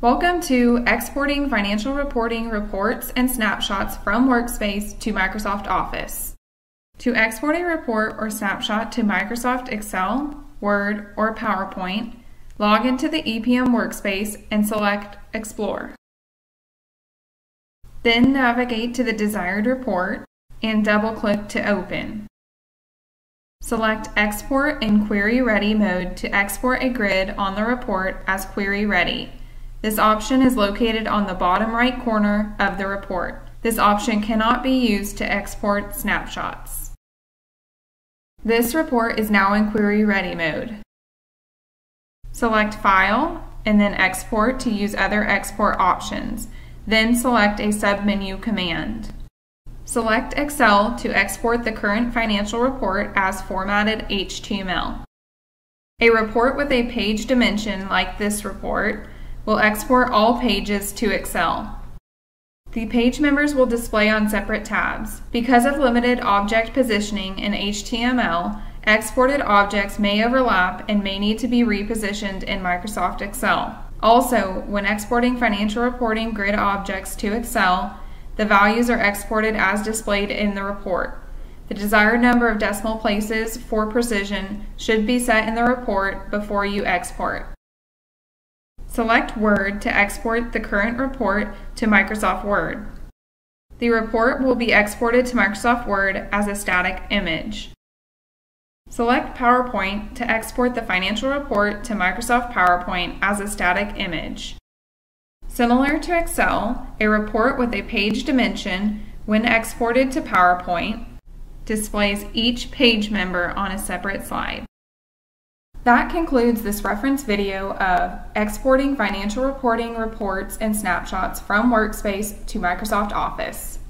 Welcome to Exporting Financial Reporting Reports and Snapshots from Workspace to Microsoft Office. To export a report or snapshot to Microsoft Excel, Word, or PowerPoint, log into the EPM workspace and select Explore. Then navigate to the desired report and double-click to open. Select Export in Query Ready mode to export a grid on the report as Query Ready. This option is located on the bottom right corner of the report. This option cannot be used to export snapshots. This report is now in Query Ready mode. Select File and then Export to use other export options. Then select a submenu command. Select Excel to export the current financial report as formatted HTML. A report with a page dimension like this report will export all pages to Excel. The page members will display on separate tabs. Because of limited object positioning in HTML, exported objects may overlap and may need to be repositioned in Microsoft Excel. Also, when exporting financial reporting grid objects to Excel, the values are exported as displayed in the report. The desired number of decimal places for precision should be set in the report before you export. Select Word to export the current report to Microsoft Word. The report will be exported to Microsoft Word as a static image. Select PowerPoint to export the financial report to Microsoft PowerPoint as a static image. Similar to Excel, a report with a page dimension, when exported to PowerPoint, displays each page member on a separate slide. That concludes this reference video of exporting financial reporting reports and snapshots from Workspace to Microsoft Office.